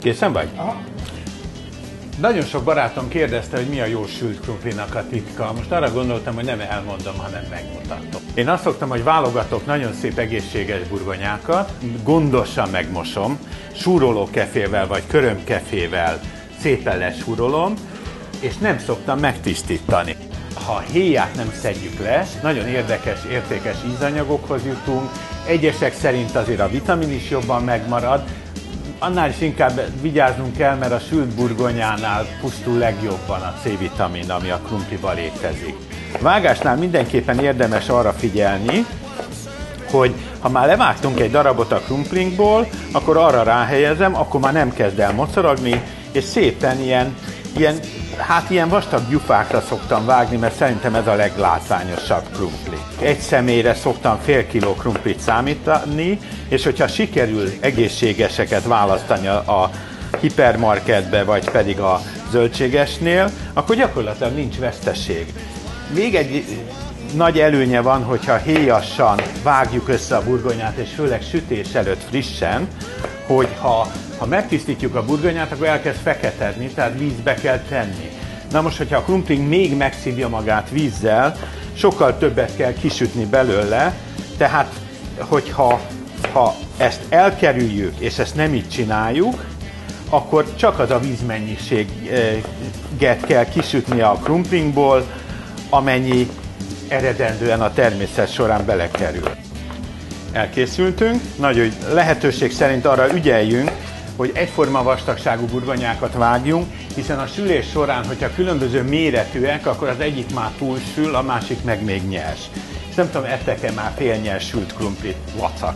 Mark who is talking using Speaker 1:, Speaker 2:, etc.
Speaker 1: Készen vagy? Aha. Nagyon sok barátom kérdezte, hogy mi a jó sült krumplinak a titka. Most arra gondoltam, hogy nem elmondom, hanem megmutatom. Én azt szoktam, hogy válogatok nagyon szép egészséges burgonyákat, gondosan megmosom, súroló kefével vagy körömkefével szépen lesúrolom, és nem szoktam megtisztítani. Ha a héját nem szedjük le, nagyon érdekes, értékes ízanyagokhoz jutunk, egyesek szerint azért a vitamin is jobban megmarad, annál is inkább vigyáznunk kell, mert a sült burgonyánál pusztul legjobban a C-vitamin, ami a krumpliban létezik. Vágásnál mindenképpen érdemes arra figyelni, hogy ha már levágtunk egy darabot a krumplinkból, akkor arra ráhelyezem, akkor már nem kezd el mocorogni, és szépen ilyen, ilyen Hát ilyen vastag gyufákra szoktam vágni, mert szerintem ez a leglátványosabb krumpli. Egy személyre szoktam fél kiló krumplit számítani, és hogyha sikerül egészségeseket választani a hipermarketbe, vagy pedig a zöldségesnél, akkor gyakorlatilag nincs veszteség. Még egy nagy előnye van, hogyha héjassan vágjuk össze a burgonyát, és főleg sütés előtt frissen, hogy ha, ha megtisztítjuk a burgonyát, akkor elkezd feketedni, tehát vízbe kell tenni. Na most, hogyha a krumpling még megszívja magát vízzel, sokkal többet kell kisütni belőle, tehát hogyha ha ezt elkerüljük, és ezt nem így csináljuk, akkor csak az a vízmennyiséget kell kisütni a krumplingból, amennyi eredendően a természet során belekerül. Elkészültünk, nagy lehetőség szerint arra ügyeljünk, hogy egyforma vastagságú burgonyákat vágjunk, hiszen a sülés során, hogyha különböző méretűek, akkor az egyik már túlsül, a másik meg még nyers. És nem tudom, ettek-e már félnyers sült krumplit, vacak.